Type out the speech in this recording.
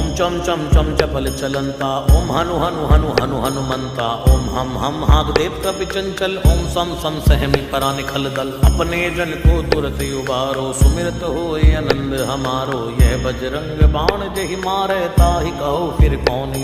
ओम चम चम चम चपल चलंता ओम हनु हनु हनु हनु हनुमंता ओम हम हम हाग देव कपि चंचल, ओम सम सम सहमी परा निखल दल। अपने जन को तुरत उबारो, सुमिरत हो आनंद हमारो, यह बजरंग बाण जही मारे, ताहि कहो फिर कौन